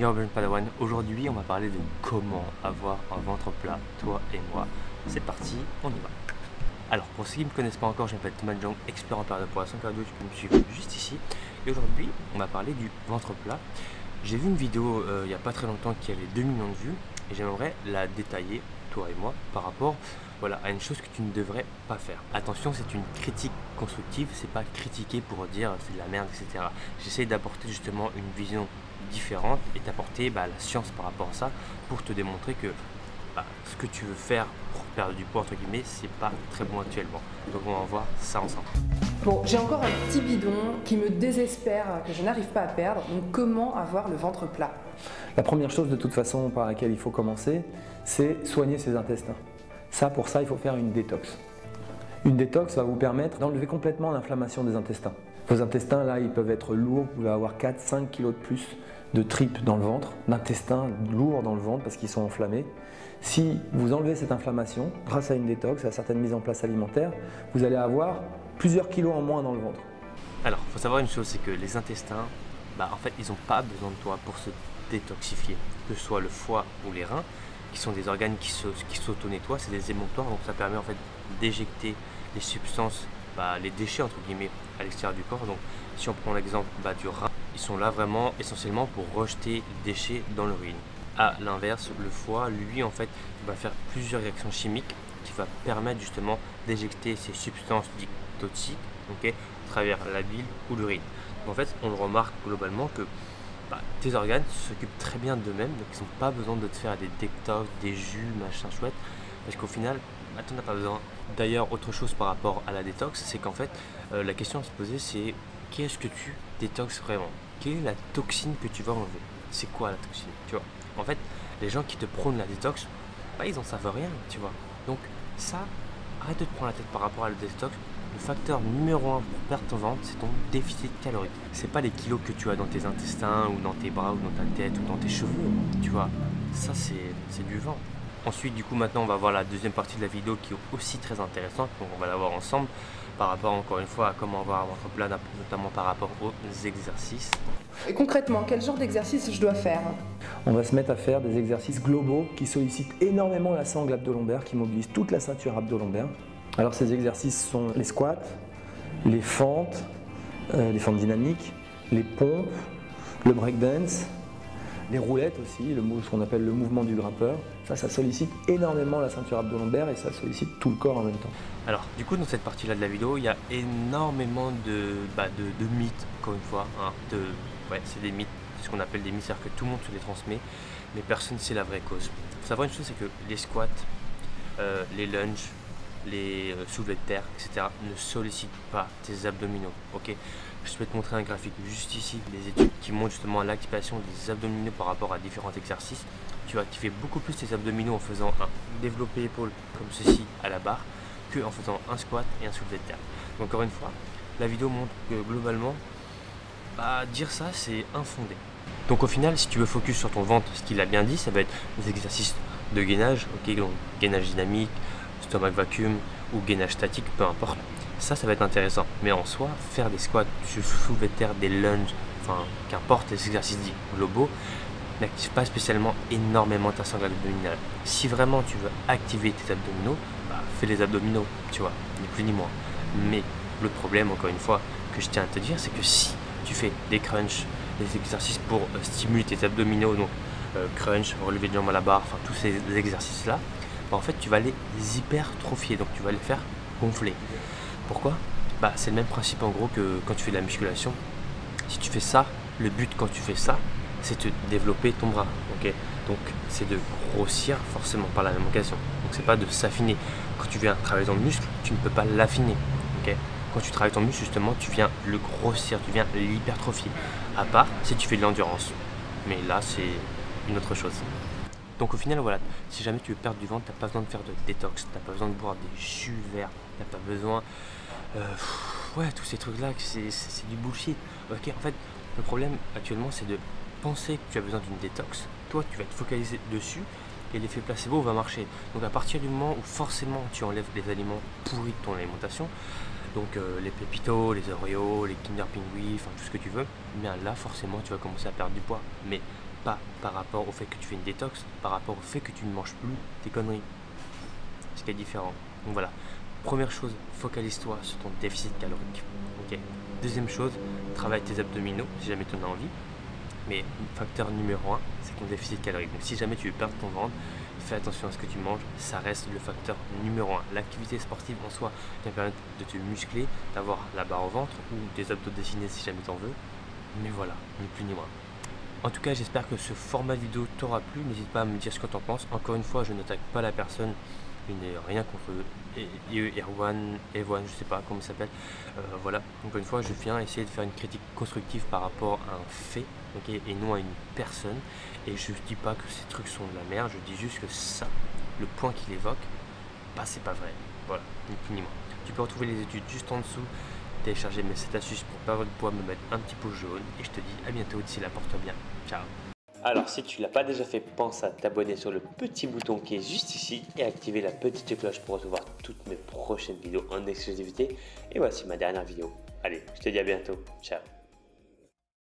Urban Padawan. Aujourd'hui, on va parler de comment avoir un ventre plat, toi et moi. C'est parti, on y va. Alors, pour ceux qui ne me connaissent pas encore, je m'appelle Thomas Jong, expert en perte de poids 5 cardio, tu peux me suivre juste ici. Et aujourd'hui, on va parler du ventre plat. J'ai vu une vidéo euh, il n'y a pas très longtemps qui avait 2 millions de vues et j'aimerais la détailler, toi et moi, par rapport voilà, à une chose que tu ne devrais pas faire. Attention, c'est une critique constructive, c'est pas critiquer pour dire c'est de la merde, etc. J'essaie d'apporter justement une vision différente et d'apporter bah, la science par rapport à ça pour te démontrer que bah, ce que tu veux faire pour perdre du poids, entre guillemets, c'est pas très bon actuellement. Donc on va voir ça ensemble. Bon, j'ai encore un petit bidon qui me désespère, que je n'arrive pas à perdre. Donc comment avoir le ventre plat? La première chose de toute façon par laquelle il faut commencer, c'est soigner ses intestins. Ça, pour ça, il faut faire une détox. Une détox va vous permettre d'enlever complètement l'inflammation des intestins. Vos intestins, là, ils peuvent être lourds, vous pouvez avoir 4-5 kg de plus de tripes dans le ventre, d'intestins lourds dans le ventre parce qu'ils sont enflammés. Si vous enlevez cette inflammation, grâce à une détox, à certaines mises en place alimentaires, vous allez avoir plusieurs kilos en moins dans le ventre. Alors, il faut savoir une chose, c'est que les intestins, bah, en fait, ils n'ont pas besoin de toi pour se détoxifier, que ce soit le foie ou les reins qui sont des organes qui s'auto-nettoient, c'est des émonctoires, donc ça permet en fait d'éjecter les substances, bah, les déchets entre guillemets à l'extérieur du corps. Donc si on prend l'exemple bah, du rein, ils sont là vraiment essentiellement pour rejeter les déchets dans l'urine. À l'inverse, le foie, lui en fait, va faire plusieurs réactions chimiques qui va permettre justement d'éjecter ces substances dites toxiques à travers la bile ou l'urine. En fait, on remarque globalement que bah, tes organes s'occupent très bien d'eux-mêmes, donc ils n'ont pas besoin de te faire des détox, des jus, machin chouette, parce qu'au final, bah, tu n'en as pas besoin. D'ailleurs, autre chose par rapport à la détox, c'est qu'en fait, euh, la question à se poser, c'est qu'est-ce que tu détoxes vraiment? Quelle est la toxine que tu vas enlever? C'est quoi la toxine Tu vois? En fait, les gens qui te prônent la détox, bah, ils en savent rien, tu vois? Donc ça, arrête de te prendre la tête par rapport à la détox le facteur numéro un pour perdre ton ventre, c'est ton déficit calorique. C'est pas les kilos que tu as dans tes intestins ou dans tes bras ou dans ta tête ou dans tes cheveux, tu vois. Ça, c'est du vent. Ensuite, du coup, maintenant, on va voir la deuxième partie de la vidéo qui est aussi très intéressante. Donc, on va la voir ensemble par rapport, encore une fois, à comment avoir un ventre plat, notamment par rapport aux exercices. Et concrètement, quel genre d'exercice je dois faire? On va se mettre à faire des exercices globaux qui sollicitent énormément la sangle abdo-lombaire, qui mobilise toute la ceinture abdo-lombaire. Alors ces exercices sont les squats, les fentes, euh, les fentes dynamiques, les pompes, le breakdance, les roulettes aussi, ce qu'on appelle le mouvement du grimpeur. Ça, ça sollicite énormément la ceinture abdo-lombaire et ça sollicite tout le corps en même temps. Alors, du coup, dans cette partie-là de la vidéo, il y a énormément de, bah, de, mythes, encore une fois. Hein, de, c'est des mythes, ce qu'on appelle des mythes, c'est-à-dire que tout le monde se les transmet, mais personne ne sait la vraie cause. Faut savoir une chose, c'est que les squats, euh, les lunges, les euh, soulevés de terre, etc. ne sollicitent pas tes abdominaux. Ok? Je peux te montrer un graphique juste ici, des études qui montrent justement l'activation des abdominaux par rapport à différents exercices. Tu vas activer beaucoup plus tes abdominaux en faisant un développé épaule comme ceci à la barre que en faisant un squat et un soulevé de terre. Donc encore une fois, la vidéo montre que globalement, bah, dire ça c'est infondé. Donc au final, si tu veux focus sur ton ventre, ce qu'il a bien dit, ça va être des exercices de gainage, ok, gainage dynamique, stomach vacuum ou gainage statique, peu importe. Ça, ça va être intéressant. Mais en soi, faire des squats, du soulevé de terre, des lunges, enfin, qu'importe les exercices dits globaux, n'active pas spécialement énormément ta sangle abdominale. Si vraiment tu veux activer tes abdominaux, bah, fais les abdominaux, tu vois, ni plus ni moins. Mais le problème, encore une fois, que je tiens à te dire, c'est que si tu fais des crunchs, des exercices pour euh, stimuler tes abdominaux, donc euh, crunch, relever de jambes à la barre, enfin tous ces exercices-là, bah, en fait tu vas les hypertrophier, donc tu vas les faire gonfler. Pourquoi? Bah, C'est le même principe en gros que quand tu fais de la musculation. Si tu fais ça, le but quand tu fais ça, c'est de développer ton bras. donc c'est de grossir forcément par la même occasion. Donc c'est pas de s'affiner. Quand tu viens travailler ton muscle, tu ne peux pas l'affiner. quand tu travailles ton muscle, justement, tu viens le grossir, tu viens l'hypertrophier. À part si tu fais de l'endurance. Mais là, c'est une autre chose. Donc au final, voilà, si jamais tu veux perdre du ventre, t'as pas besoin de faire de détox, t'as pas besoin de boire des jus verts, t'as pas besoin... Euh, ouais, tous ces trucs-là, c'est du bullshit. Ok, en fait, le problème actuellement, c'est de penser que tu as besoin d'une détox. Toi, tu vas te focaliser dessus et l'effet placebo va marcher. Donc à partir du moment où forcément tu enlèves les aliments pourris de ton alimentation, donc euh, les pépitos, les Oreos, les Kinder Pingui, enfin tout ce que tu veux, bien là forcément tu vas commencer à perdre du poids. Mais pas par rapport au fait que tu fais une détox, par rapport au fait que tu ne manges plus tes conneries. Ce qui est différent. Donc voilà. Première chose, focalise-toi sur ton déficit calorique. Deuxième chose, travaille tes abdominaux si jamais tu en as envie. Mais facteur numéro un, c'est ton déficit calorique. Donc si jamais tu veux perdre ton ventre, fais attention à ce que tu manges, ça reste le facteur numéro un. L'activité sportive en soi vient permettre de te muscler, d'avoir la barre au ventre ou des abdos dessinés si jamais tu en veux. Mais voilà, ni plus ni moins. En tout cas, j'espère que ce format vidéo t'aura plu. N'hésite pas à me dire ce que tu en penses. Encore une fois, je n'attaque pas la personne. Je n'ai rien contre Erwan, Evan, je sais pas comment il s'appelle. Euh, voilà, encore une fois, je viens essayer de faire une critique constructive par rapport à un fait, et non à une personne. Et je ne dis pas que ces trucs sont de la merde, je dis juste que ça, le point qu'il évoque, bah c'est pas vrai. Voilà, ni plus ni moins. Tu peux retrouver les études juste en dessous télécharger mes 7 astuces pour pas avoir de poids, me mettre un petit pouce jaune. Et je te dis à bientôt d'ici là, porte bien. Ciao alors, si tu l'as pas déjà fait, pense à t'abonner sur le petit bouton qui est juste ici et activer la petite cloche pour recevoir toutes mes prochaines vidéos en exclusivité. Et voici ma dernière vidéo. Allez, je te dis à bientôt. Ciao